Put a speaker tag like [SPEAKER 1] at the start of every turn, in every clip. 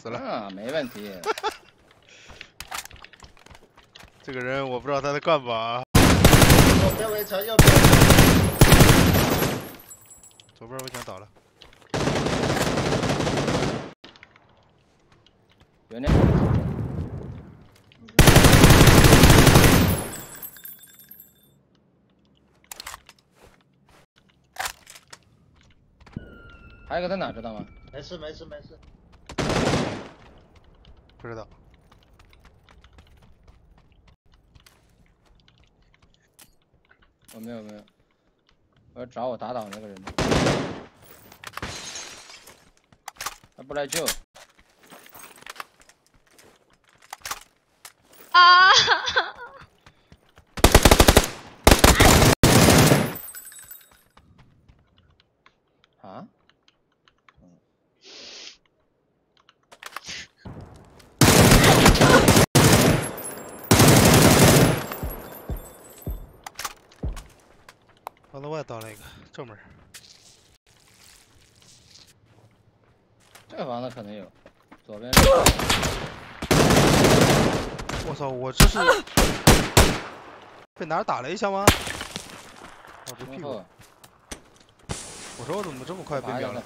[SPEAKER 1] 死了。
[SPEAKER 2] 嗯，没问题。
[SPEAKER 1] 这个人我不知道他在干嘛。
[SPEAKER 3] 左边围墙，右边。
[SPEAKER 1] 左边围墙倒了。
[SPEAKER 2] 原谅。还有个在哪知道吗？
[SPEAKER 3] 没事没事没事。
[SPEAKER 1] 不知道。
[SPEAKER 2] 我没有没有，我要找我打倒那个人。他不来救。
[SPEAKER 4] 啊！
[SPEAKER 2] 啊？
[SPEAKER 1] 房子外倒了一个，正门。
[SPEAKER 2] 这房子可能有，左边。
[SPEAKER 1] 我操！我这是被哪儿打了一下吗？我，这屁股。我说我怎么这么快被秒了？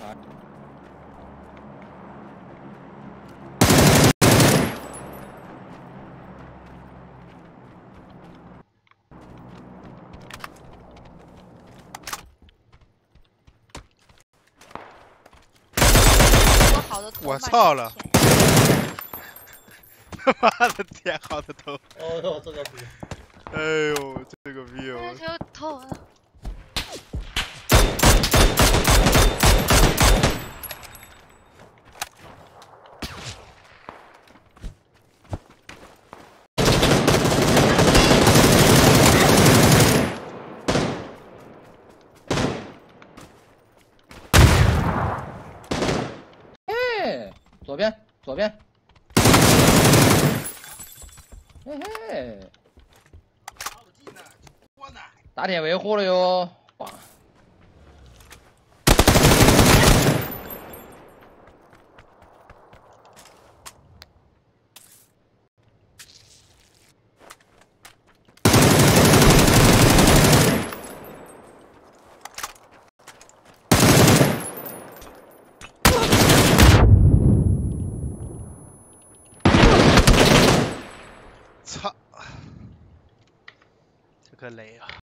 [SPEAKER 1] 我操了！他 妈的天，好的头！
[SPEAKER 3] 哦呦，这个逼！
[SPEAKER 1] 哎呦，这个逼哦！
[SPEAKER 4] 这个头
[SPEAKER 2] 左边，左边，嘿嘿，打铁维护了哟，
[SPEAKER 1] 操！这个雷啊！